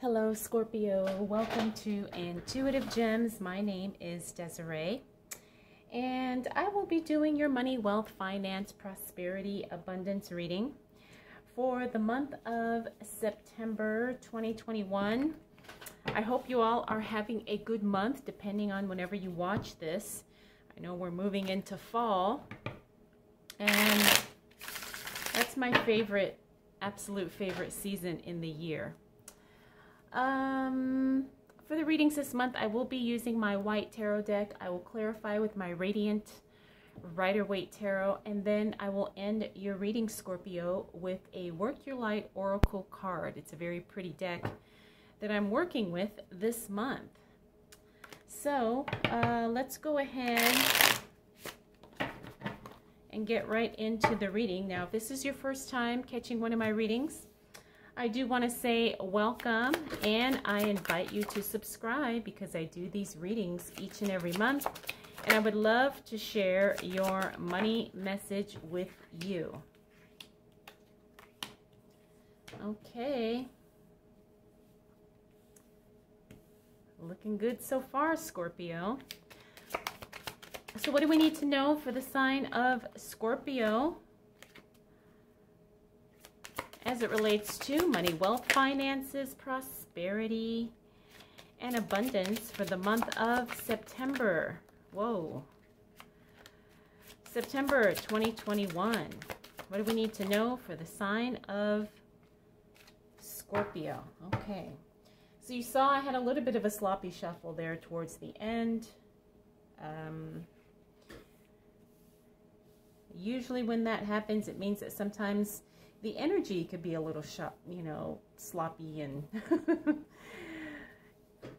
Hello, Scorpio. Welcome to Intuitive Gems. My name is Desiree, and I will be doing your money, wealth, finance, prosperity, abundance reading for the month of September 2021. I hope you all are having a good month, depending on whenever you watch this. I know we're moving into fall, and that's my favorite, absolute favorite season in the year. Um, for the readings this month, I will be using my white tarot deck. I will clarify with my radiant Rider Waite Tarot, and then I will end your reading, Scorpio, with a Work Your Light Oracle card. It's a very pretty deck that I'm working with this month. So uh, let's go ahead and get right into the reading. Now, if this is your first time catching one of my readings, I do want to say welcome and I invite you to subscribe because I do these readings each and every month and I would love to share your money message with you. Okay. Looking good so far, Scorpio. So what do we need to know for the sign of Scorpio as it relates to money, wealth, finances, prosperity, and abundance for the month of September? Whoa. September 2021. What do we need to know for the sign of Scorpio? Okay. So you saw I had a little bit of a sloppy shuffle there towards the end. Um, usually when that happens, it means that sometimes the energy could be a little, you know, sloppy and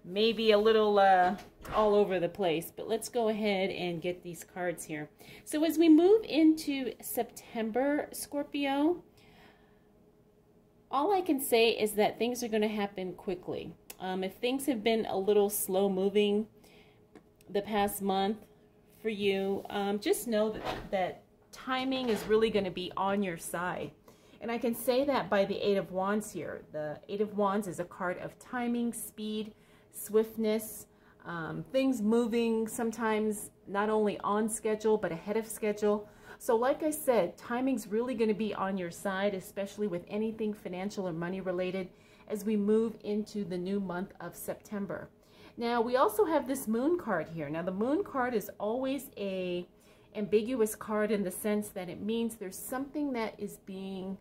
maybe a little uh, all over the place. But let's go ahead and get these cards here. So as we move into September, Scorpio, all I can say is that things are going to happen quickly. Um, if things have been a little slow moving the past month for you, um, just know that, that timing is really going to be on your side. And I can say that by the Eight of Wands here. The Eight of Wands is a card of timing, speed, swiftness, um, things moving sometimes not only on schedule but ahead of schedule. So like I said, timing's really going to be on your side, especially with anything financial or money related as we move into the new month of September. Now, we also have this moon card here. Now, the moon card is always a ambiguous card in the sense that it means there's something that is being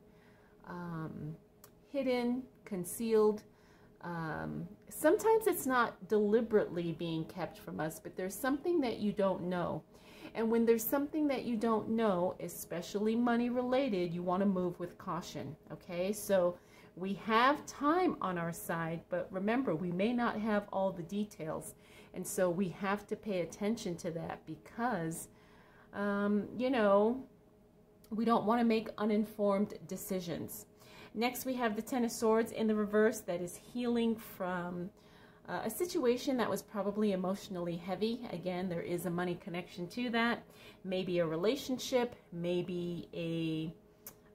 um, hidden, concealed, um, sometimes it's not deliberately being kept from us, but there's something that you don't know. And when there's something that you don't know, especially money related, you want to move with caution. Okay, so we have time on our side, but remember, we may not have all the details. And so we have to pay attention to that because, um, you know, we don't want to make uninformed decisions. Next, we have the Ten of Swords in the reverse that is healing from uh, a situation that was probably emotionally heavy. Again, there is a money connection to that. Maybe a relationship, maybe a,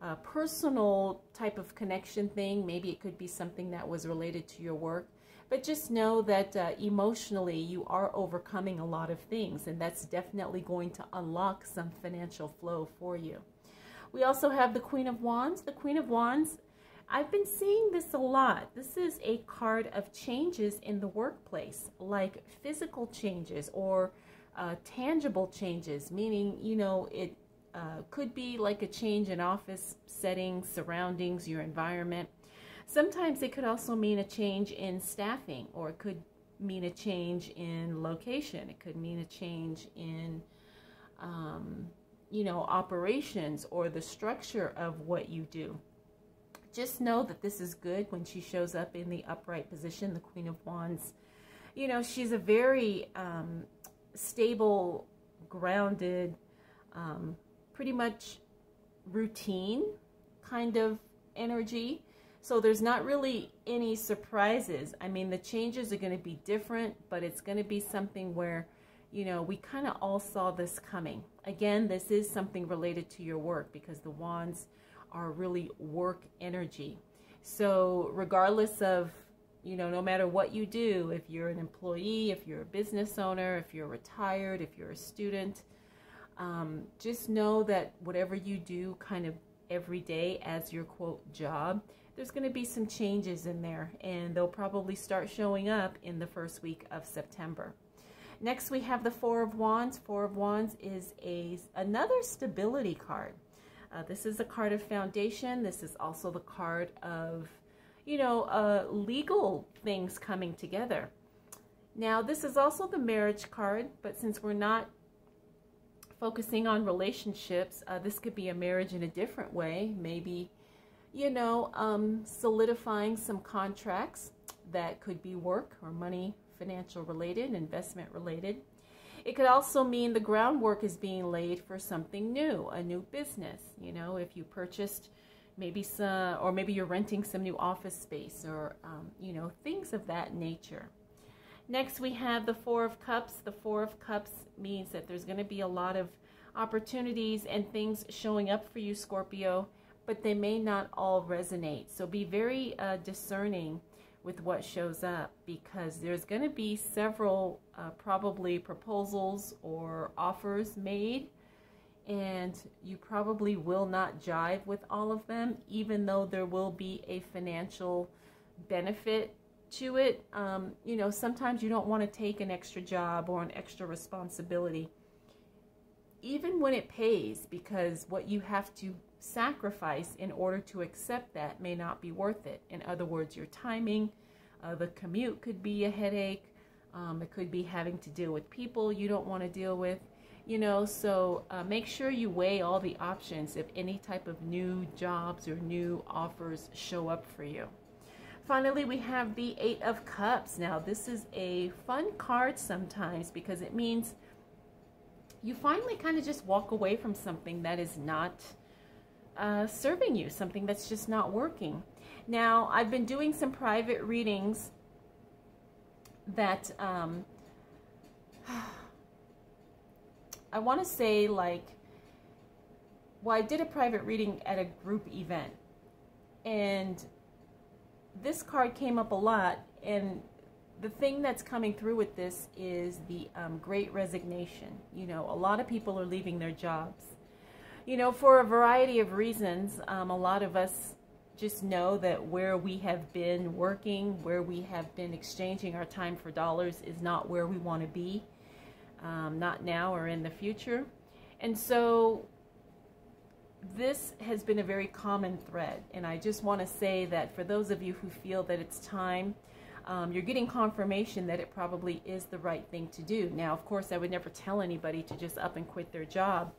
a personal type of connection thing. Maybe it could be something that was related to your work. But just know that uh, emotionally you are overcoming a lot of things, and that's definitely going to unlock some financial flow for you. We also have the Queen of Wands. The Queen of Wands I've been seeing this a lot. This is a card of changes in the workplace, like physical changes or uh, tangible changes, meaning, you know, it uh, could be like a change in office settings, surroundings, your environment. Sometimes it could also mean a change in staffing, or it could mean a change in location. It could mean a change in, um, you know, operations or the structure of what you do just know that this is good when she shows up in the upright position, the Queen of Wands. You know, she's a very um, stable, grounded, um, pretty much routine kind of energy. So there's not really any surprises. I mean, the changes are going to be different, but it's going to be something where, you know, we kind of all saw this coming. Again, this is something related to your work because the wands are really work energy. So regardless of, you know, no matter what you do, if you're an employee, if you're a business owner, if you're retired, if you're a student, um, just know that whatever you do kind of every day as your quote job, there's going to be some changes in there and they'll probably start showing up in the first week of September. Next we have the Four of Wands. Four of Wands is a another stability card. Uh, this is a card of foundation. This is also the card of, you know, uh, legal things coming together. Now, this is also the marriage card, but since we're not focusing on relationships, uh, this could be a marriage in a different way. Maybe, you know, um, solidifying some contracts that could be work or money, financial related, investment related. It could also mean the groundwork is being laid for something new, a new business. You know, if you purchased maybe some, or maybe you're renting some new office space or, um, you know, things of that nature. Next, we have the Four of Cups. The Four of Cups means that there's going to be a lot of opportunities and things showing up for you, Scorpio, but they may not all resonate. So be very uh, discerning with what shows up because there's going to be several uh, probably proposals or offers made and you probably will not jive with all of them even though there will be a financial benefit to it. Um, you know sometimes you don't want to take an extra job or an extra responsibility. Even when it pays because what you have to sacrifice in order to accept that may not be worth it. In other words, your timing, uh, the commute could be a headache. Um, it could be having to deal with people you don't want to deal with. You know, so uh, make sure you weigh all the options if any type of new jobs or new offers show up for you. Finally, we have the Eight of Cups. Now, this is a fun card sometimes because it means you finally kind of just walk away from something that is not uh, serving you, something that's just not working. Now, I've been doing some private readings that um, I want to say like, well, I did a private reading at a group event and this card came up a lot and the thing that's coming through with this is the um, great resignation. You know, a lot of people are leaving their jobs you know, for a variety of reasons, um, a lot of us just know that where we have been working, where we have been exchanging our time for dollars is not where we want to be, um, not now or in the future. And so this has been a very common thread. And I just want to say that for those of you who feel that it's time, um, you're getting confirmation that it probably is the right thing to do. Now, of course, I would never tell anybody to just up and quit their job.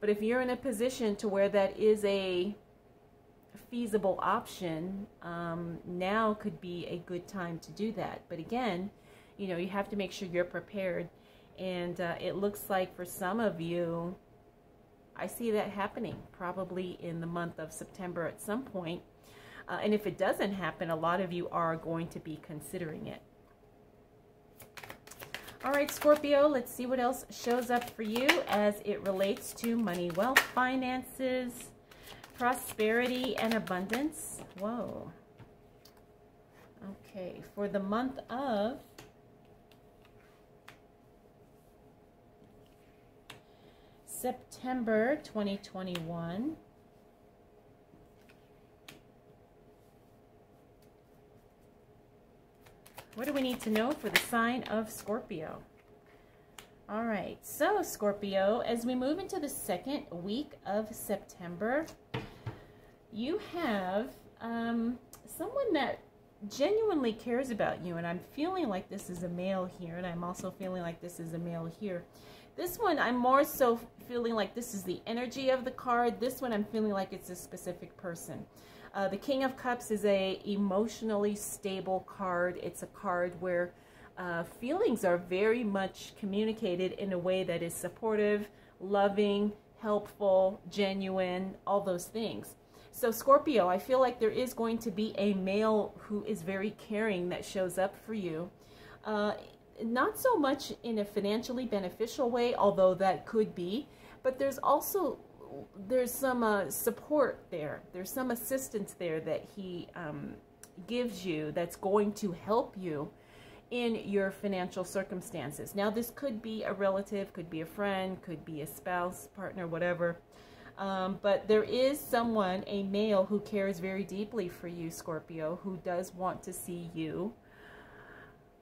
But if you're in a position to where that is a feasible option, um, now could be a good time to do that. But again, you know, you have to make sure you're prepared. And uh, it looks like for some of you, I see that happening probably in the month of September at some point. Uh, and if it doesn't happen, a lot of you are going to be considering it. All right, Scorpio, let's see what else shows up for you as it relates to money, wealth, finances, prosperity, and abundance. Whoa. Okay, for the month of September 2021. What do we need to know for the sign of Scorpio? All right, so Scorpio, as we move into the second week of September, you have um, someone that genuinely cares about you, and I'm feeling like this is a male here, and I'm also feeling like this is a male here. This one, I'm more so feeling like this is the energy of the card. This one, I'm feeling like it's a specific person. Uh, the King of Cups is a emotionally stable card. It's a card where uh, feelings are very much communicated in a way that is supportive, loving, helpful, genuine, all those things. So Scorpio, I feel like there is going to be a male who is very caring that shows up for you. Uh, not so much in a financially beneficial way, although that could be, but there's also there's some uh, support there. There's some assistance there that he um, gives you that's going to help you in your financial circumstances. Now, this could be a relative, could be a friend, could be a spouse, partner, whatever. Um, but there is someone, a male, who cares very deeply for you, Scorpio, who does want to see you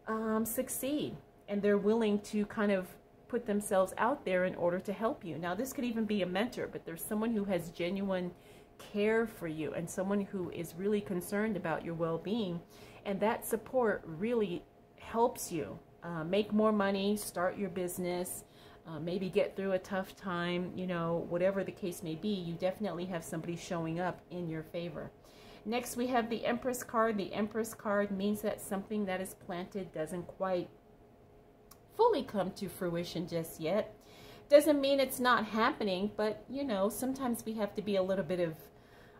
um, succeed. And they're willing to kind of put themselves out there in order to help you. Now, this could even be a mentor, but there's someone who has genuine care for you and someone who is really concerned about your well being. And that support really helps you uh, make more money, start your business, uh, maybe get through a tough time, you know, whatever the case may be, you definitely have somebody showing up in your favor. Next, we have the Empress card. The Empress card means that something that is planted doesn't quite fully come to fruition just yet. Doesn't mean it's not happening, but, you know, sometimes we have to be a little bit of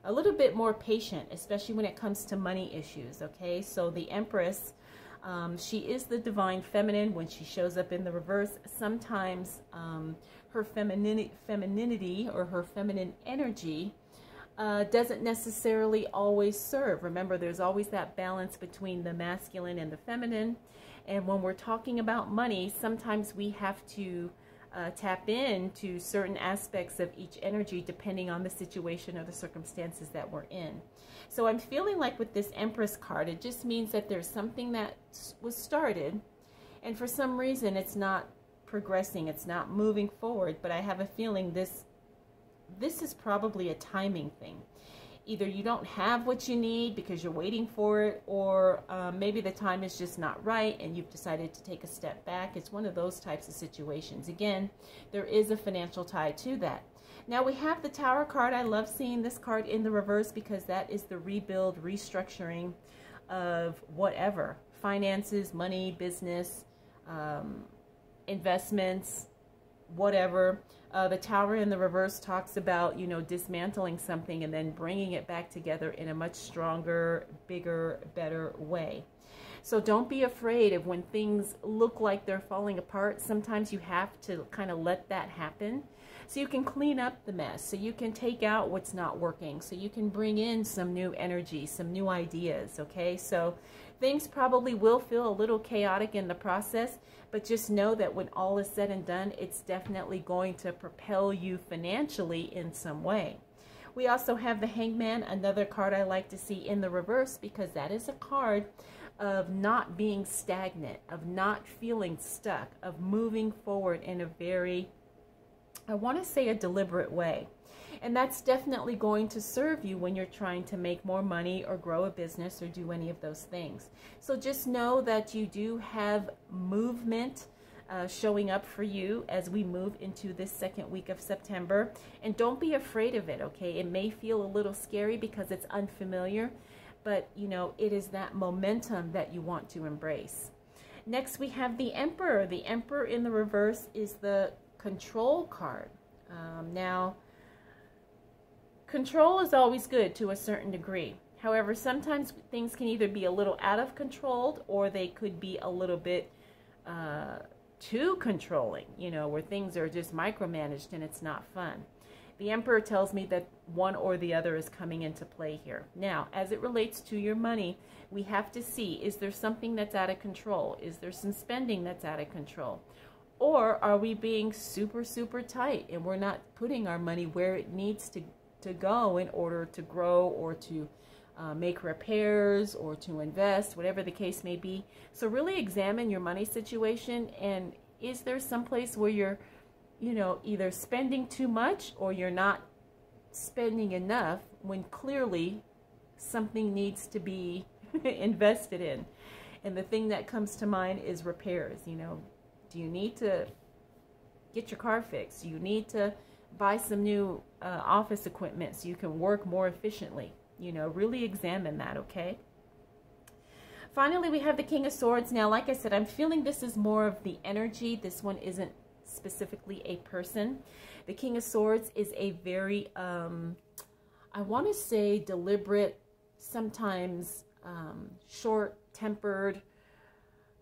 a little bit more patient, especially when it comes to money issues, okay? So the Empress um, she is the divine feminine when she shows up in the reverse. Sometimes um, her femininity, femininity or her feminine energy uh, doesn't necessarily always serve. Remember, there's always that balance between the masculine and the feminine. And when we're talking about money, sometimes we have to uh, tap into certain aspects of each energy depending on the situation or the circumstances that we're in. So I'm feeling like with this Empress card, it just means that there's something that was started and for some reason it's not progressing, it's not moving forward, but I have a feeling this this is probably a timing thing either you don't have what you need because you're waiting for it, or um, maybe the time is just not right and you've decided to take a step back. It's one of those types of situations. Again, there is a financial tie to that. Now we have the Tower card. I love seeing this card in the reverse because that is the rebuild, restructuring of whatever finances, money, business, um, investments, whatever. Uh, the tower in the reverse talks about, you know, dismantling something and then bringing it back together in a much stronger, bigger, better way. So don't be afraid of when things look like they're falling apart. Sometimes you have to kind of let that happen so you can clean up the mess, so you can take out what's not working, so you can bring in some new energy, some new ideas, okay? So things probably will feel a little chaotic in the process, but just know that when all is said and done, it's definitely going to propel you financially in some way. We also have the Hangman, another card I like to see in the reverse because that is a card of not being stagnant, of not feeling stuck, of moving forward in a very, I want to say a deliberate way. And that's definitely going to serve you when you're trying to make more money or grow a business or do any of those things. So just know that you do have movement uh, showing up for you as we move into this second week of September. And don't be afraid of it, okay? It may feel a little scary because it's unfamiliar, but you know, it is that momentum that you want to embrace. Next, we have the Emperor. The Emperor in the reverse is the control card. Um, now, Control is always good to a certain degree. However, sometimes things can either be a little out of control or they could be a little bit uh, too controlling, you know, where things are just micromanaged and it's not fun. The Emperor tells me that one or the other is coming into play here. Now, as it relates to your money, we have to see, is there something that's out of control? Is there some spending that's out of control? Or are we being super, super tight and we're not putting our money where it needs to to go in order to grow or to uh, make repairs or to invest, whatever the case may be. So really examine your money situation and is there some place where you're, you know, either spending too much or you're not spending enough when clearly something needs to be invested in. And the thing that comes to mind is repairs, you know. Do you need to get your car fixed? Do you need to buy some new uh, office equipment so you can work more efficiently. You know, really examine that, okay? Finally, we have the King of Swords. Now, like I said, I'm feeling this is more of the energy. This one isn't specifically a person. The King of Swords is a very, um, I want to say deliberate, sometimes um, short-tempered,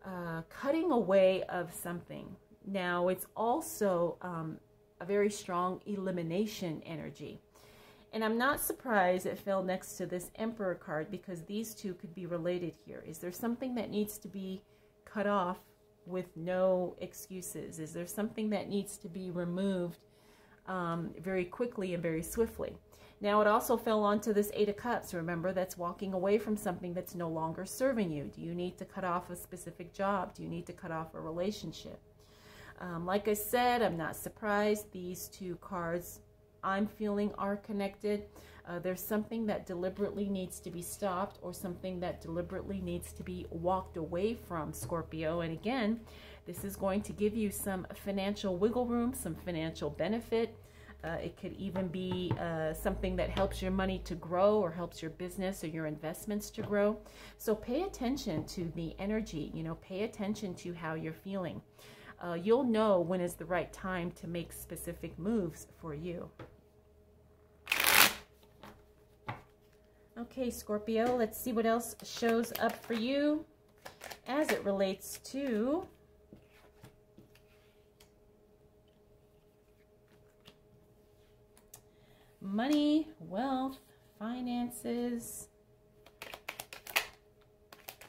uh, cutting away of something. Now, it's also um, a very strong elimination energy. And I'm not surprised it fell next to this Emperor card because these two could be related here. Is there something that needs to be cut off with no excuses? Is there something that needs to be removed um, very quickly and very swiftly? Now it also fell onto this Eight of Cups. Remember, that's walking away from something that's no longer serving you. Do you need to cut off a specific job? Do you need to cut off a relationship? Um, like I said, I'm not surprised. These two cards I'm feeling are connected. Uh, there's something that deliberately needs to be stopped or something that deliberately needs to be walked away from, Scorpio. And again, this is going to give you some financial wiggle room, some financial benefit. Uh, it could even be uh, something that helps your money to grow or helps your business or your investments to grow. So pay attention to the energy, you know, pay attention to how you're feeling uh, you'll know when is the right time to make specific moves for you. Okay, Scorpio, let's see what else shows up for you as it relates to money, wealth, finances,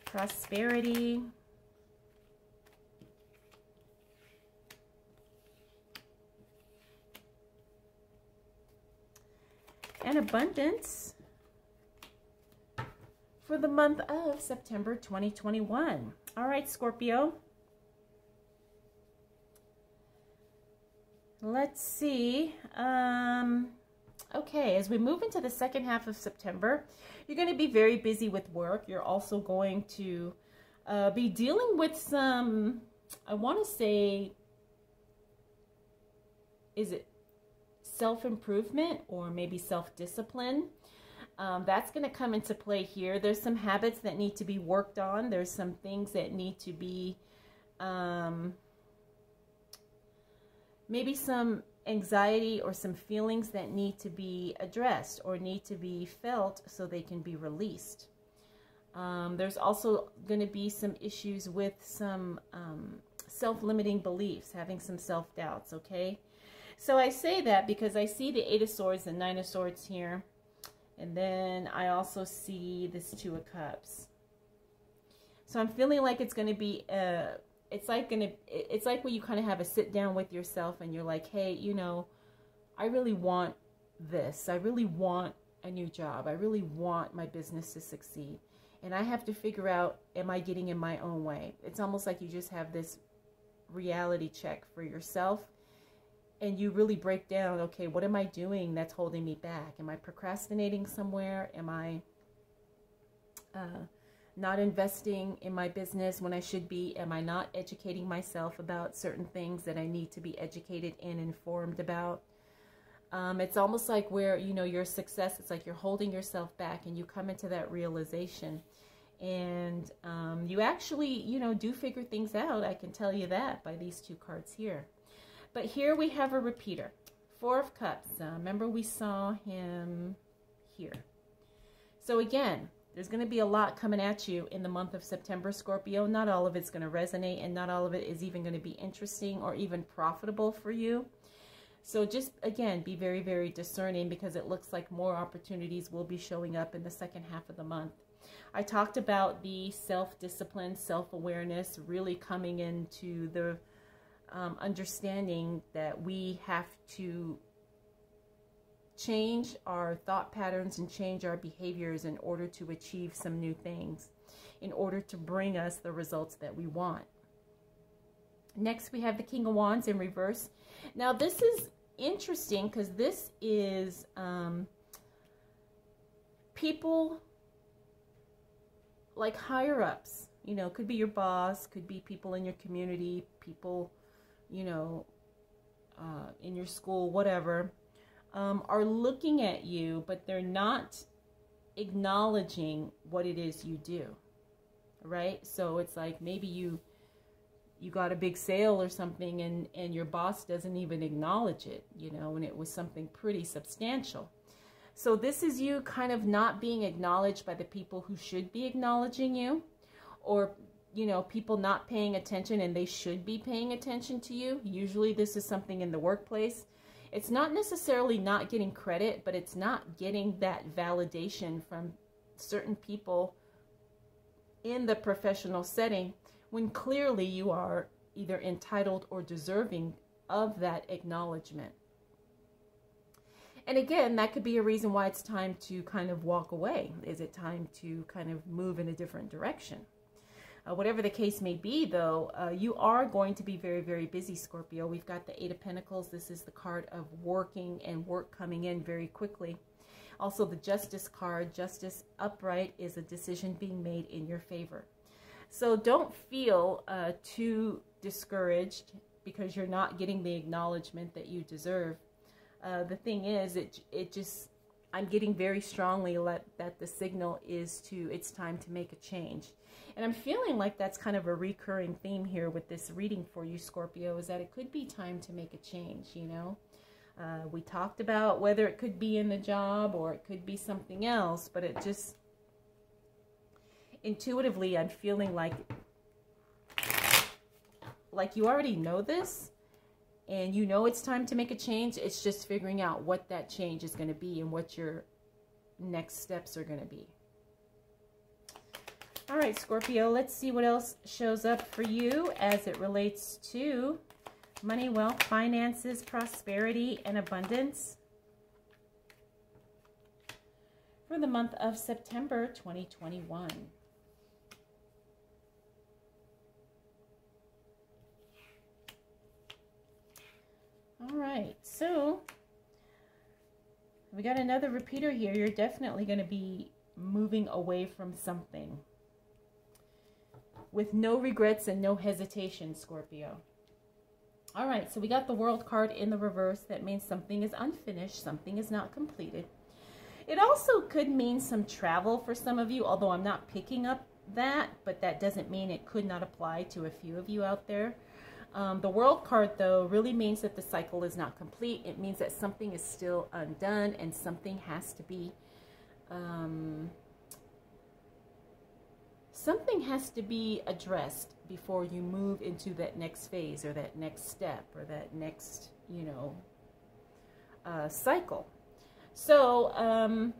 prosperity, and abundance for the month of September 2021. All right, Scorpio. Let's see. Um, okay, as we move into the second half of September, you're going to be very busy with work. You're also going to uh, be dealing with some, I want to say, is it self-improvement or maybe self-discipline. Um, that's going to come into play here. There's some habits that need to be worked on. There's some things that need to be, um, maybe some anxiety or some feelings that need to be addressed or need to be felt so they can be released. Um, there's also going to be some issues with some um, self-limiting beliefs, having some self-doubts, okay? So I say that because I see the Eight of Swords and Nine of Swords here. And then I also see this Two of Cups. So I'm feeling like it's going to be, uh, it's like going to, it's like when you kind of have a sit down with yourself and you're like, hey, you know, I really want this. I really want a new job. I really want my business to succeed. And I have to figure out, am I getting in my own way? It's almost like you just have this reality check for yourself and you really break down okay what am i doing that's holding me back? Am i procrastinating somewhere? Am i uh, not investing in my business when i should be? Am i not educating myself about certain things that i need to be educated and informed about? Um, it's almost like where you know your success it's like you're holding yourself back and you come into that realization. And um, you actually you know do figure things out i can tell you that by these two cards here but here we have a repeater. Four of Cups. Uh, remember we saw him here. So again, there's going to be a lot coming at you in the month of September, Scorpio. Not all of it's going to resonate and not all of it is even going to be interesting or even profitable for you. So just, again, be very, very discerning because it looks like more opportunities will be showing up in the second half of the month. I talked about the self-discipline, self-awareness really coming into the um, understanding that we have to change our thought patterns and change our behaviors in order to achieve some new things, in order to bring us the results that we want. Next, we have the King of Wands in reverse. Now, this is interesting because this is um, people like higher ups. You know, could be your boss, could be people in your community, people you know, uh, in your school, whatever, um, are looking at you, but they're not acknowledging what it is you do, right? So it's like maybe you you got a big sale or something and and your boss doesn't even acknowledge it, you know, and it was something pretty substantial. So this is you kind of not being acknowledged by the people who should be acknowledging you or you know, people not paying attention and they should be paying attention to you. Usually this is something in the workplace. It's not necessarily not getting credit, but it's not getting that validation from certain people in the professional setting when clearly you are either entitled or deserving of that acknowledgement. And again, that could be a reason why it's time to kind of walk away. Is it time to kind of move in a different direction? Uh, whatever the case may be, though, uh, you are going to be very, very busy, Scorpio. We've got the Eight of Pentacles. This is the card of working and work coming in very quickly. Also, the Justice card, Justice upright, is a decision being made in your favor. So don't feel uh, too discouraged because you're not getting the acknowledgement that you deserve. Uh, the thing is, it it just I'm getting very strongly let, that the signal is to it's time to make a change. And I'm feeling like that's kind of a recurring theme here with this reading for you, Scorpio, is that it could be time to make a change, you know? Uh, we talked about whether it could be in the job or it could be something else, but it just, intuitively, I'm feeling like, like you already know this, and you know it's time to make a change. It's just figuring out what that change is going to be and what your next steps are going to be. All right, Scorpio, let's see what else shows up for you as it relates to money, wealth, finances, prosperity, and abundance for the month of September 2021. All right, so we got another repeater here. You're definitely going to be moving away from something with no regrets and no hesitation, Scorpio. All right, so we got the world card in the reverse. That means something is unfinished, something is not completed. It also could mean some travel for some of you, although I'm not picking up that, but that doesn't mean it could not apply to a few of you out there. Um, the world card, though, really means that the cycle is not complete. It means that something is still undone and something has to be um, something has to be addressed before you move into that next phase or that next step or that next, you know, uh, cycle. So, um,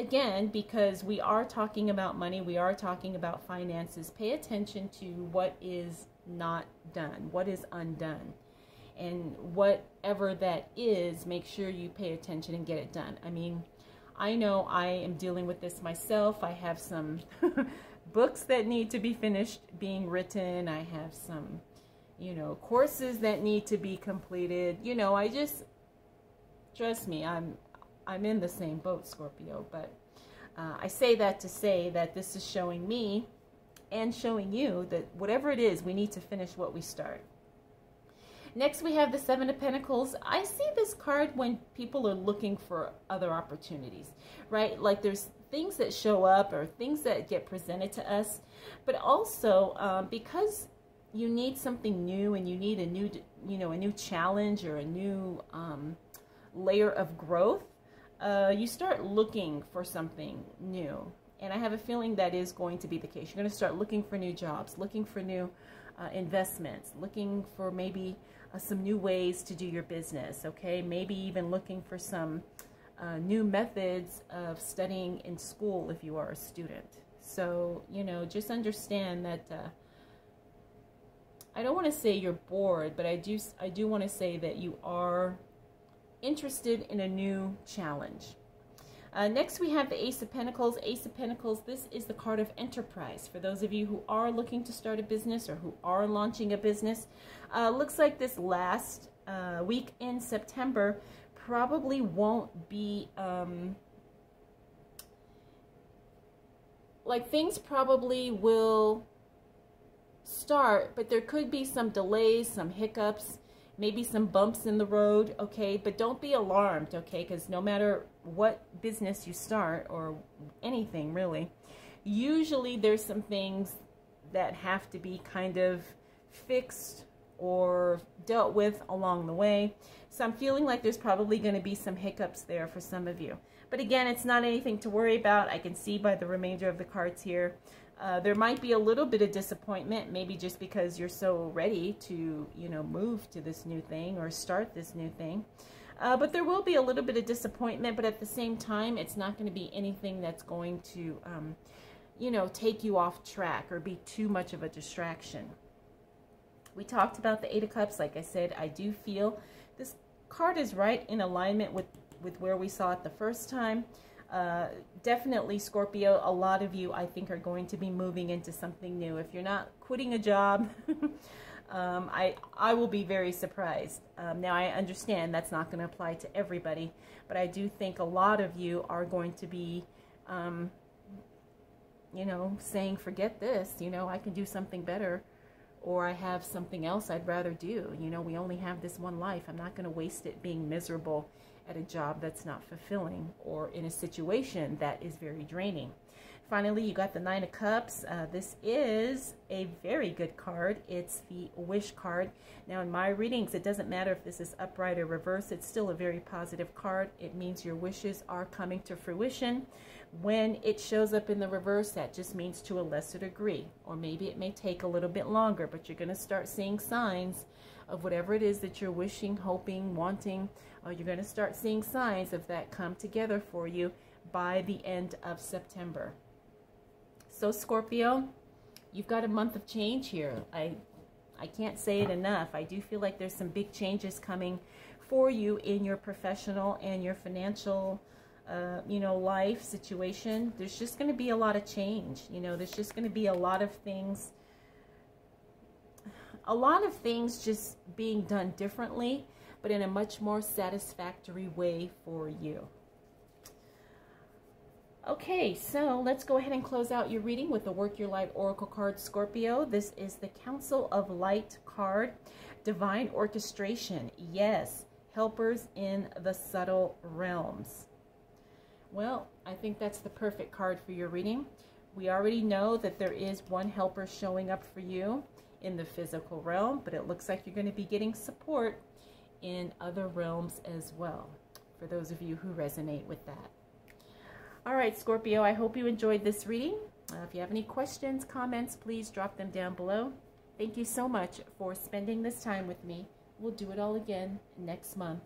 again, because we are talking about money, we are talking about finances, pay attention to what is not done, what is undone. And whatever that is, make sure you pay attention and get it done. I mean, I know I am dealing with this myself. I have some books that need to be finished being written. I have some, you know, courses that need to be completed. You know, I just trust me, I'm I'm in the same boat, Scorpio, but uh, I say that to say that this is showing me and showing you that whatever it is, we need to finish what we start. Next, we have the Seven of Pentacles. I see this card when people are looking for other opportunities, right? Like there's things that show up or things that get presented to us, but also um, because you need something new and you need a new, you know, a new challenge or a new um, layer of growth, uh, you start looking for something new. And I have a feeling that is going to be the case. You're going to start looking for new jobs, looking for new uh, investments, looking for maybe uh, some new ways to do your business, okay? Maybe even looking for some uh, new methods of studying in school if you are a student. So, you know, just understand that uh, I don't want to say you're bored, but I do, I do want to say that you are interested in a new challenge. Uh, next, we have the Ace of Pentacles. Ace of Pentacles, this is the card of enterprise. For those of you who are looking to start a business or who are launching a business, uh, looks like this last uh, week in September probably won't be, um, like things probably will start, but there could be some delays, some hiccups, maybe some bumps in the road, okay? But don't be alarmed, okay? Because no matter what business you start or anything really, usually there's some things that have to be kind of fixed or dealt with along the way. So I'm feeling like there's probably going to be some hiccups there for some of you. But again, it's not anything to worry about. I can see by the remainder of the cards here. Uh, there might be a little bit of disappointment, maybe just because you're so ready to, you know, move to this new thing or start this new thing. Uh, but there will be a little bit of disappointment, but at the same time, it's not going to be anything that's going to, um, you know, take you off track or be too much of a distraction. We talked about the Eight of Cups. Like I said, I do feel this card is right in alignment with, with where we saw it the first time. Uh, definitely, Scorpio, a lot of you, I think, are going to be moving into something new. If you're not quitting a job, um, I, I will be very surprised. Um, now, I understand that's not going to apply to everybody, but I do think a lot of you are going to be, um, you know, saying, forget this, you know, I can do something better or I have something else I'd rather do. You know, we only have this one life. I'm not going to waste it being miserable at a job that's not fulfilling or in a situation that is very draining. Finally, you got the Nine of Cups. Uh, this is a very good card. It's the Wish card. Now, in my readings, it doesn't matter if this is upright or reverse. It's still a very positive card. It means your wishes are coming to fruition. When it shows up in the reverse, that just means to a lesser degree. Or maybe it may take a little bit longer, but you're going to start seeing signs of whatever it is that you're wishing, hoping, wanting. Uh, you're going to start seeing signs of that come together for you by the end of September. So Scorpio, you've got a month of change here. I, I can't say it enough. I do feel like there's some big changes coming for you in your professional and your financial, uh, you know, life situation. There's just going to be a lot of change. You know, there's just going to be a lot of things, a lot of things just being done differently, but in a much more satisfactory way for you. Okay, so let's go ahead and close out your reading with the Work Your Light Oracle card, Scorpio. This is the Council of Light card. Divine Orchestration. Yes, helpers in the subtle realms. Well, I think that's the perfect card for your reading. We already know that there is one helper showing up for you in the physical realm, but it looks like you're going to be getting support in other realms as well, for those of you who resonate with that. All right, Scorpio, I hope you enjoyed this reading. Uh, if you have any questions, comments, please drop them down below. Thank you so much for spending this time with me. We'll do it all again next month.